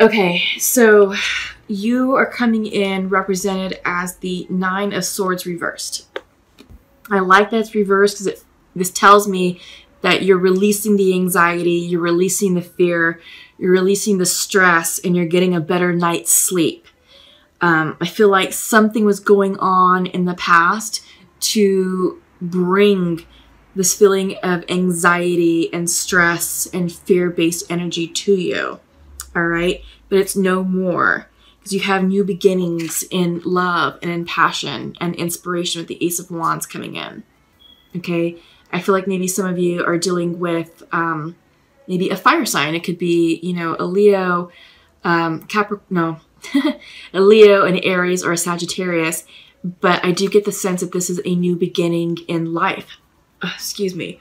Okay, so you are coming in represented as the Nine of Swords reversed. I like that it's reversed because this tells me that you're releasing the anxiety, you're releasing the fear, you're releasing the stress, and you're getting a better night's sleep. Um, I feel like something was going on in the past to bring this feeling of anxiety and stress and fear based energy to you. All right. But it's no more because you have new beginnings in love and in passion and inspiration with the Ace of Wands coming in. Okay. I feel like maybe some of you are dealing with um, maybe a fire sign. It could be, you know, a Leo, um, Capricorn, no, a Leo, an Aries, or a Sagittarius. But I do get the sense that this is a new beginning in life. Excuse me.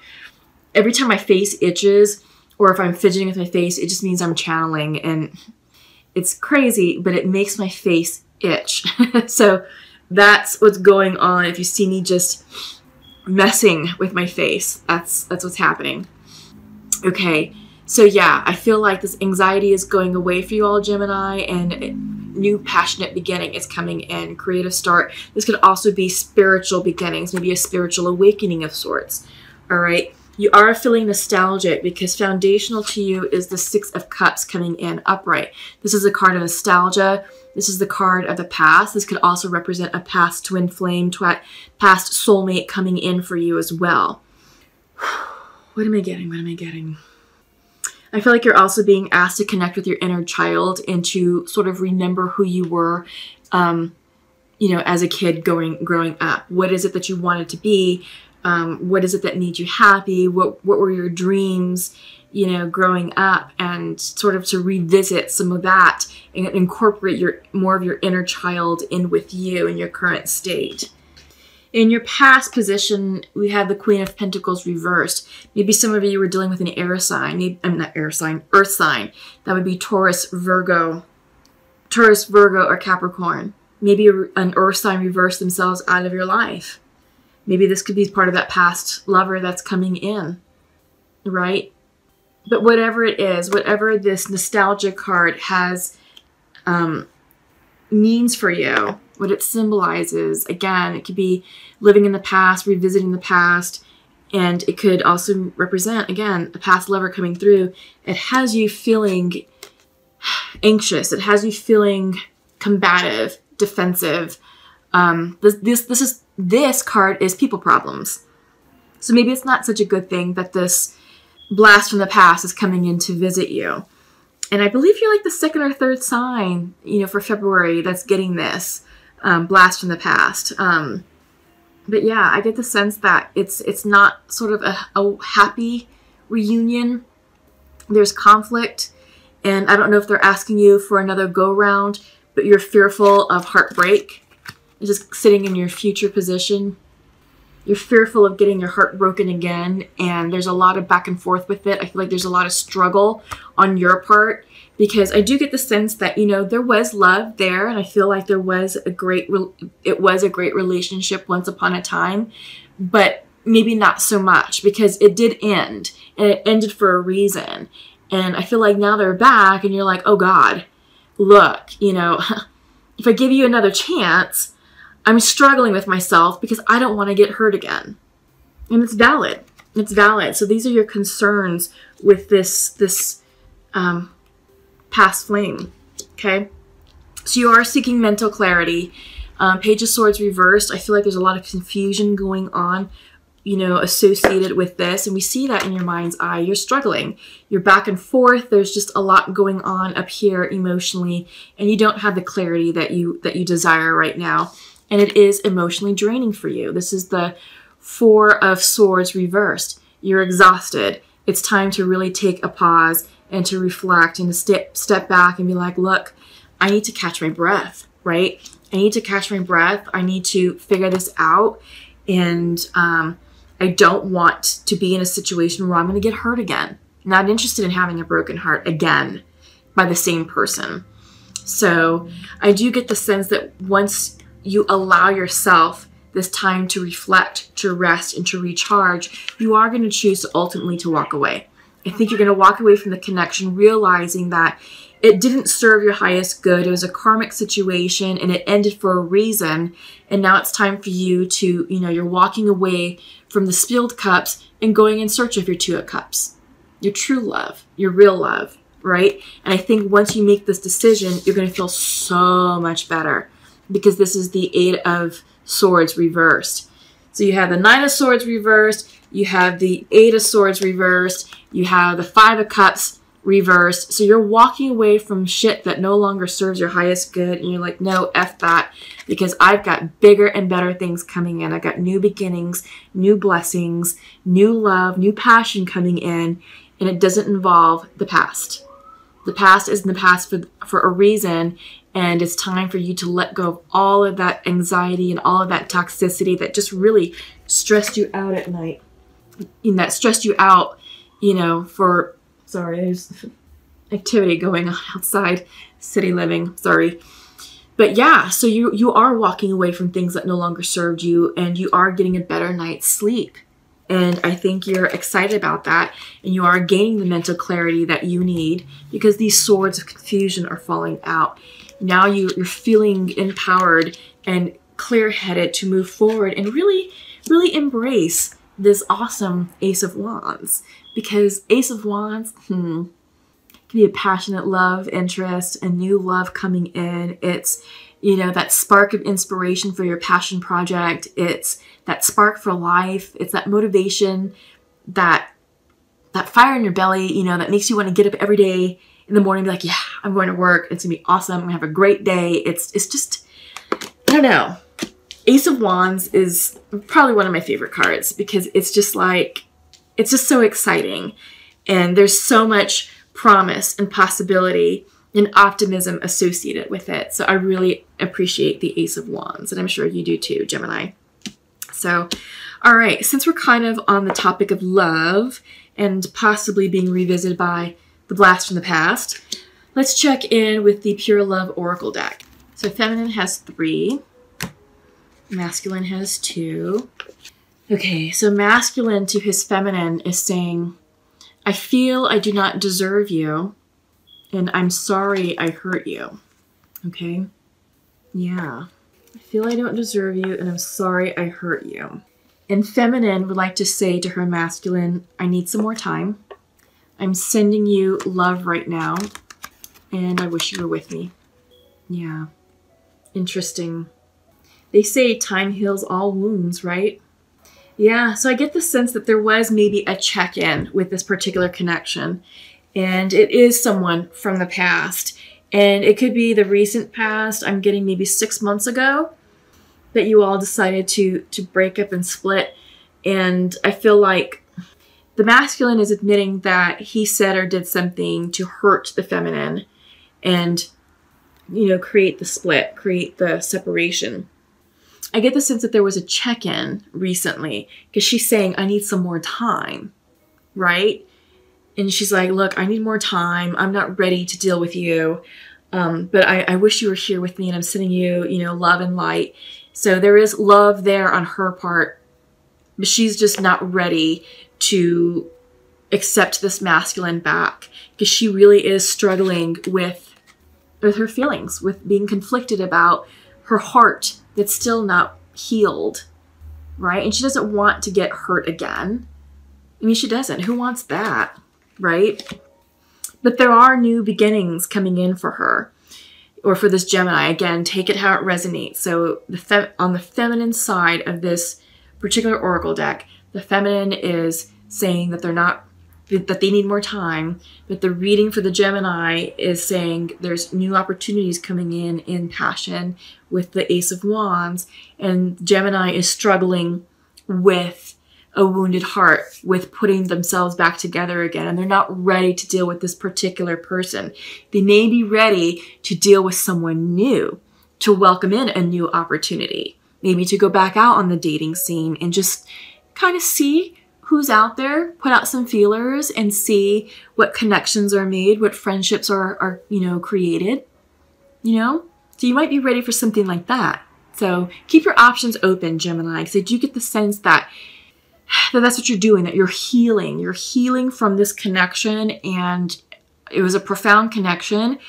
Every time my face itches, or if I'm fidgeting with my face, it just means I'm channeling. And it's crazy, but it makes my face itch. so that's what's going on. If you see me just messing with my face, that's that's what's happening. Okay. So yeah, I feel like this anxiety is going away for you all, Gemini, and new passionate beginning is coming in, creative start. This could also be spiritual beginnings, maybe a spiritual awakening of sorts. All right. You are feeling nostalgic because foundational to you is the Six of Cups coming in upright. This is a card of nostalgia. This is the card of the past. This could also represent a past twin flame, past soulmate coming in for you as well. What am I getting? What am I getting? I feel like you're also being asked to connect with your inner child and to sort of remember who you were, um, you know, as a kid going growing up. What is it that you wanted to be? Um, what is it that made you happy? What what were your dreams? You know, growing up, and sort of to revisit some of that and incorporate your more of your inner child in with you in your current state. In your past position, we have the Queen of Pentacles reversed. Maybe some of you were dealing with an air sign. Maybe, I'm not air sign, earth sign. That would be Taurus, Virgo, Taurus, Virgo, or Capricorn. Maybe an earth sign reversed themselves out of your life. Maybe this could be part of that past lover that's coming in, right? But whatever it is, whatever this nostalgia card has um, means for you, what it symbolizes. Again, it could be living in the past, revisiting the past, and it could also represent, again, a past lover coming through. It has you feeling anxious. It has you feeling combative, defensive. Um, this, this, this is this card is people problems. So maybe it's not such a good thing that this blast from the past is coming in to visit you. And I believe you're like the second or third sign, you know, for February that's getting this um, blast from the past. Um, but yeah, I get the sense that it's it's not sort of a, a happy reunion. There's conflict, and I don't know if they're asking you for another go round, but you're fearful of heartbreak. Just sitting in your future position. You're fearful of getting your heart broken again, and there's a lot of back and forth with it. I feel like there's a lot of struggle on your part because I do get the sense that you know there was love there, and I feel like there was a great it was a great relationship once upon a time, but maybe not so much because it did end and it ended for a reason. And I feel like now they're back, and you're like, oh God, look, you know, if I give you another chance, I'm struggling with myself because I don't want to get hurt again, and it's valid. It's valid. So these are your concerns with this this um, past flame. Okay. So you are seeking mental clarity. Um, Page of Swords reversed. I feel like there's a lot of confusion going on, you know, associated with this. And we see that in your mind's eye. You're struggling. You're back and forth. There's just a lot going on up here emotionally. And you don't have the clarity that you that you desire right now. And it is emotionally draining for you. This is the Four of Swords reversed. You're exhausted. It's time to really take a pause and to reflect and to step step back and be like, look, I need to catch my breath, right? I need to catch my breath. I need to figure this out, and um, I don't want to be in a situation where I'm going to get hurt again. Not interested in having a broken heart again by the same person. So I do get the sense that once you allow yourself this time to reflect, to rest, and to recharge, you are going to choose ultimately to walk away. I think you're going to walk away from the connection realizing that it didn't serve your highest good. It was a karmic situation and it ended for a reason. And now it's time for you to, you know, you're walking away from the spilled cups and going in search of your two of cups, your true love, your real love, right? And I think once you make this decision, you're going to feel so much better because this is the Eight of Swords reversed. So you have the Nine of Swords reversed, you have the Eight of Swords reversed, you have the Five of Cups reversed. So you're walking away from shit that no longer serves your highest good. And you're like, no, F that, because I've got bigger and better things coming in. I've got new beginnings, new blessings, new love, new passion coming in. And it doesn't involve the past. The past is in the past for, for a reason. And it's time for you to let go of all of that anxiety and all of that toxicity that just really stressed you out at night. And that stressed you out, you know, for Sorry, there's activity going on outside city living. Sorry. But yeah, so you you are walking away from things that no longer served you and you are getting a better night's sleep. And I think you're excited about that and you are gaining the mental clarity that you need because these swords of confusion are falling out. Now you, you're feeling empowered and clear-headed to move forward and really, really embrace this awesome Ace of Wands because Ace of Wands, hmm, can be a passionate love interest, a new love coming in. It's, you know, that spark of inspiration for your passion project. It's that spark for life. It's that motivation, that that fire in your belly, you know, that makes you want to get up every day in the morning be like, yeah, I'm going to work. It's gonna be awesome. I'm gonna have a great day. It's it's just, I don't know. Ace of Wands is probably one of my favorite cards because it's just like it's just so exciting. And there's so much promise and possibility and optimism associated with it. So I really appreciate the Ace of Wands, and I'm sure you do too, Gemini. So, all right, since we're kind of on the topic of love and possibly being revisited by the blast from the past, let's check in with the Pure Love Oracle deck. So feminine has three, masculine has two, Okay, so masculine to his feminine is saying, I feel I do not deserve you, and I'm sorry I hurt you. Okay? Yeah. I feel I don't deserve you, and I'm sorry I hurt you. And feminine would like to say to her masculine, I need some more time. I'm sending you love right now, and I wish you were with me. Yeah. Interesting. They say time heals all wounds, right? Yeah, so I get the sense that there was maybe a check in with this particular connection, and it is someone from the past. And it could be the recent past, I'm getting maybe six months ago, that you all decided to, to break up and split. And I feel like the masculine is admitting that he said or did something to hurt the feminine and, you know, create the split, create the separation. I get the sense that there was a check in recently because she's saying, I need some more time, right? And she's like, Look, I need more time. I'm not ready to deal with you. Um, but I, I wish you were here with me and I'm sending you, you know, love and light. So there is love there on her part, but she's just not ready to accept this masculine back because she really is struggling with with her feelings, with being conflicted about her heart that's still not healed, right? And she doesn't want to get hurt again. I mean, she doesn't. Who wants that, right? But there are new beginnings coming in for her or for this Gemini. Again, take it how it resonates. So the on the feminine side of this particular oracle deck, the feminine is saying that they're not that they need more time, but the reading for the Gemini is saying there's new opportunities coming in in passion with the Ace of Wands, and Gemini is struggling with a wounded heart, with putting themselves back together again, and they're not ready to deal with this particular person. They may be ready to deal with someone new, to welcome in a new opportunity, maybe to go back out on the dating scene and just kind of see who's out there, put out some feelers and see what connections are made, what friendships are, are you know, created, you know? So you might be ready for something like that. So keep your options open, Gemini, because I do get the sense that, that that's what you're doing, that you're healing. You're healing from this connection and it was a profound connection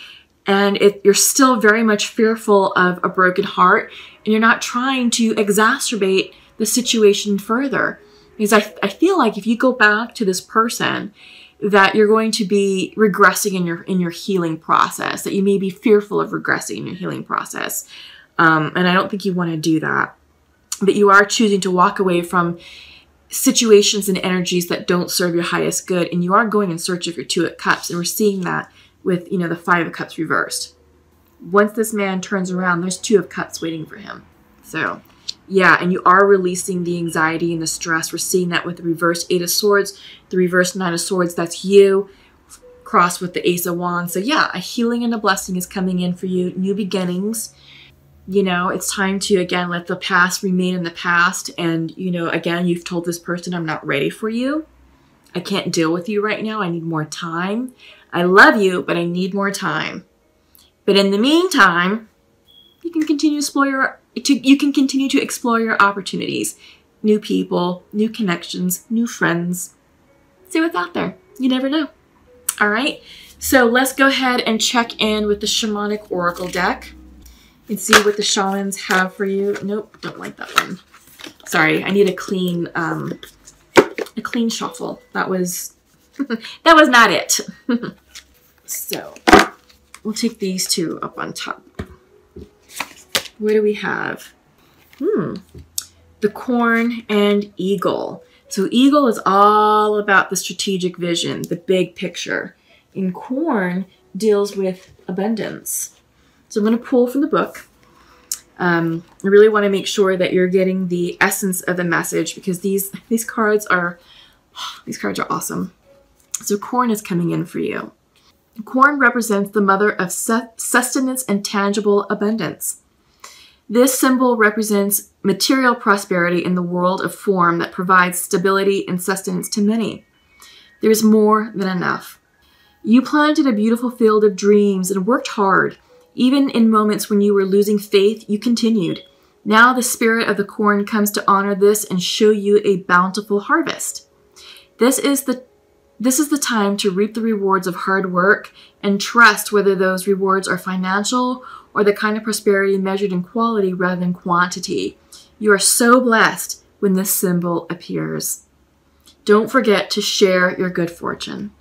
and it, you're still very much fearful of a broken heart and you're not trying to exacerbate the situation further because I, I feel like if you go back to this person that you're going to be regressing in your in your healing process that you may be fearful of regressing in your healing process. Um, and i don't think you want to do that. But you are choosing to walk away from situations and energies that don't serve your highest good and you are going in search of your two of cups and we're seeing that with you know the five of cups reversed. Once this man turns around there's two of cups waiting for him. So yeah and you are releasing the anxiety and the stress we're seeing that with the reverse eight of swords the reverse nine of swords that's you crossed with the ace of wands so yeah a healing and a blessing is coming in for you new beginnings you know, it's time to again let the past remain in the past. And, you know, again, you've told this person, I'm not ready for you. I can't deal with you right now. I need more time. I love you, but I need more time. But in the meantime, you can continue to explore your to, you can continue to explore your opportunities, new people, new connections, new friends. See what's out there. You never know. All right. So let's go ahead and check in with the shamanic oracle deck and see what the shamans have for you. Nope, don't like that one. Sorry, I need a clean, um, a clean shuffle. That was, that was not it. so, we'll take these two up on top. What do we have? Hmm, the corn and eagle. So eagle is all about the strategic vision, the big picture. And corn deals with abundance. So I'm going to pull from the book. Um, I really want to make sure that you're getting the essence of the message because these these cards are these cards are awesome. So corn is coming in for you. Corn represents the mother of sustenance and tangible abundance. This symbol represents material prosperity in the world of form that provides stability and sustenance to many. There is more than enough. You planted a beautiful field of dreams and worked hard. Even in moments when you were losing faith, you continued. Now the spirit of the corn comes to honor this and show you a bountiful harvest. This is the this is the time to reap the rewards of hard work and trust whether those rewards are financial or the kind of prosperity measured in quality rather than quantity. You are so blessed when this symbol appears. Don't forget to share your good fortune.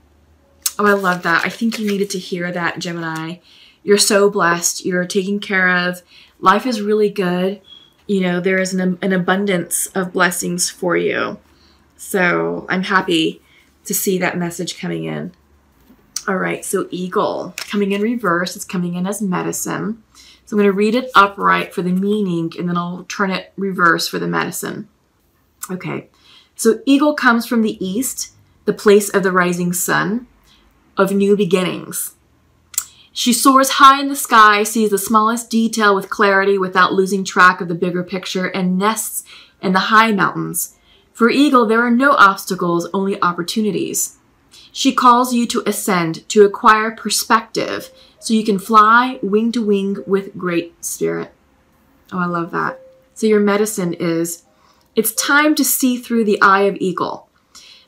Oh, I love that. I think you needed to hear that, Gemini. You're so blessed. You're taken care of. Life is really good. You know, there is an, an abundance of blessings for you. So I'm happy to see that message coming in. All right, so eagle coming in reverse. It's coming in as medicine. So I'm going to read it upright for the meaning and then I'll turn it reverse for the medicine. Okay, so eagle comes from the east, the place of the rising sun, of new beginnings. She soars high in the sky, sees the smallest detail with clarity without losing track of the bigger picture, and nests in the high mountains. For Eagle, there are no obstacles, only opportunities. She calls you to ascend, to acquire perspective, so you can fly wing to wing with great spirit. Oh, I love that. So, your medicine is it's time to see through the eye of Eagle.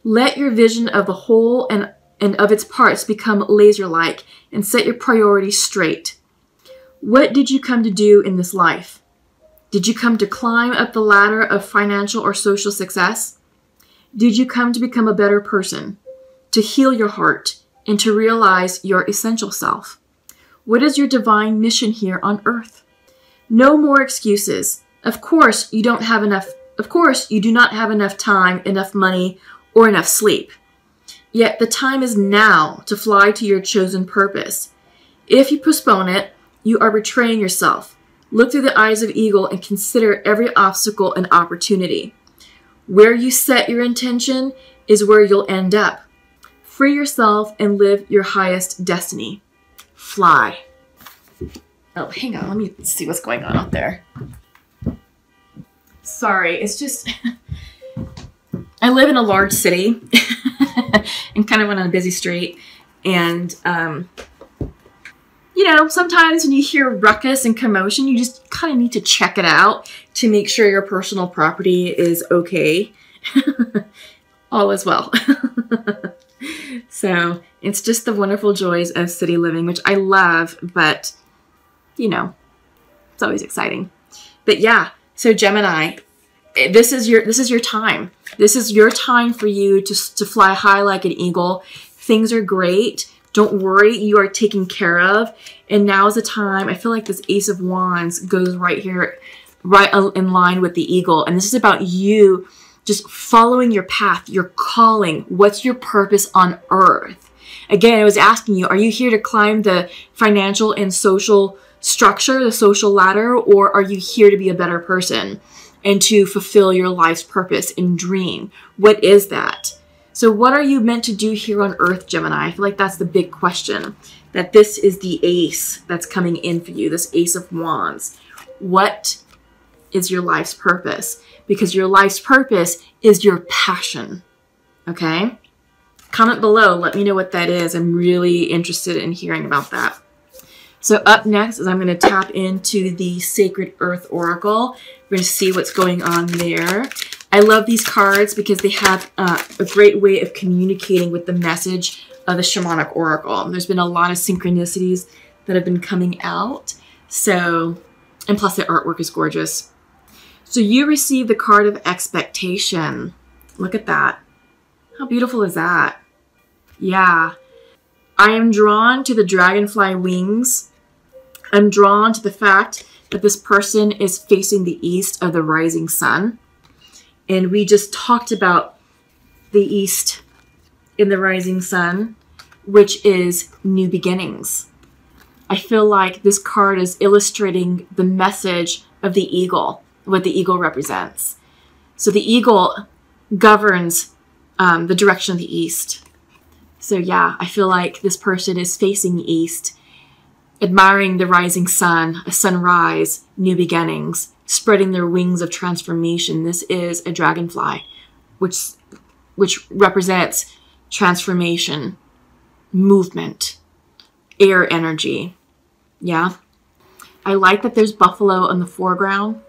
Let your vision of the whole and and of its parts become laser like and set your priorities straight. What did you come to do in this life? Did you come to climb up the ladder of financial or social success? Did you come to become a better person, to heal your heart, and to realize your essential self? What is your divine mission here on earth? No more excuses. Of course, you don't have enough. Of course, you do not have enough time, enough money, or enough sleep. Yet the time is now to fly to your chosen purpose. If you postpone it, you are betraying yourself. Look through the eyes of eagle and consider every obstacle an opportunity. Where you set your intention is where you'll end up. Free yourself and live your highest destiny. Fly. Oh, hang on. Let me see what's going on out there. Sorry, it's just. I live in a large city and kind of went on a busy street. And, um, you know, sometimes when you hear ruckus and commotion, you just kind of need to check it out to make sure your personal property is okay. All is well. So it's just the wonderful joys of city living, which I love, but you know, it's always exciting. But yeah, so Gemini, eh, this is your this is your time. This is your time for you to to fly high like an eagle. Things are great. Don't worry, you are taken care of. And now is the time. I feel like this Ace of Wands goes right here, right in line with the eagle. And this is about you just following your path, your calling. What's your purpose on earth? Again, I was asking you, are you here to climb the financial and social structure, the social ladder, or are you here to be a better person and to fulfill your life's purpose and dream? What is that? So, what are you meant to do here on earth, Gemini? I feel like that's the big question. That this is the ace that's coming in for you, this ace of wands. What is your life's purpose? Because your life's purpose is your passion. Okay? Comment below, let me know what that is. I'm really interested in hearing about that. So up next is I'm going to tap into the Sacred Earth Oracle. We're going to see what's going on there. I love these cards because they have uh, a great way of communicating with the message of the Shamanic Oracle. There's been a lot of synchronicities that have been coming out. So, and plus the artwork is gorgeous. So you receive the card of expectation. Look at that. How beautiful is that? Yeah. I am drawn to the dragonfly wings I'm drawn to the fact that this person is facing the east of the rising sun. And we just talked about the east in the rising sun, which is new beginnings. I feel like this card is illustrating the message of the eagle, what the eagle represents. So the eagle governs um, the direction of the east. So yeah, I feel like this person is facing east admiring the rising sun, a sunrise, new beginnings, spreading their wings of transformation. This is a dragonfly, which which represents transformation, movement, air energy. Yeah. I like that there's buffalo in the foreground.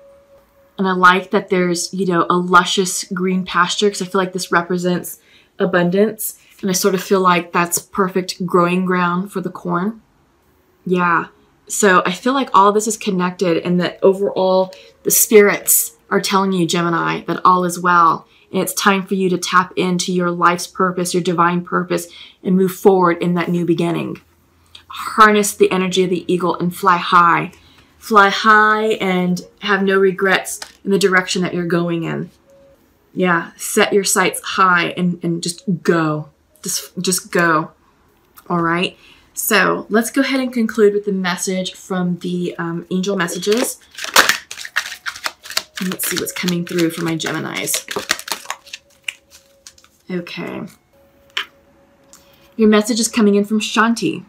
And I like that there's, you know, a luscious green pasture because I feel like this represents abundance. And I sort of feel like that's perfect growing ground for the corn. Yeah. So I feel like all this is connected and that overall the spirits are telling you, Gemini, that all is well. And it's time for you to tap into your life's purpose, your divine purpose, and move forward in that new beginning. Harness the energy of the eagle and fly high. Fly high and have no regrets in the direction that you're going in. Yeah, set your sights high and, and just go. Just just go. All right. So let's go ahead and conclude with the message from the um, angel messages. Let's see what's coming through for my Geminis. Okay. Your message is coming in from Shanti.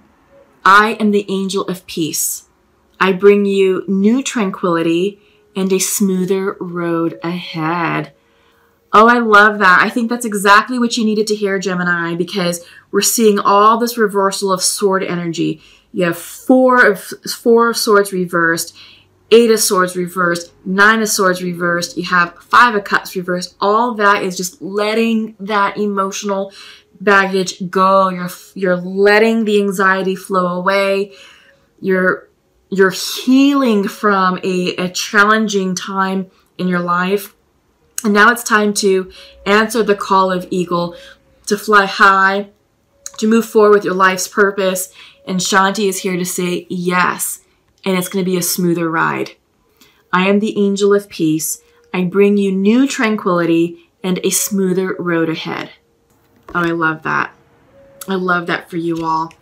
I am the angel of peace. I bring you new tranquility and a smoother road ahead. Oh, I love that. I think that's exactly what you needed to hear, Gemini, because we're seeing all this reversal of sword energy. You have four of four of swords reversed, eight of swords reversed, nine of swords reversed. You have five of cups reversed. All that is just letting that emotional baggage go. You're you're letting the anxiety flow away. You're you're healing from a, a challenging time in your life. And now it's time to answer the call of eagle to fly high, to move forward with your life's purpose. And Shanti is here to say yes, and it's going to be a smoother ride. I am the angel of peace. I bring you new tranquility and a smoother road ahead. Oh, I love that. I love that for you all.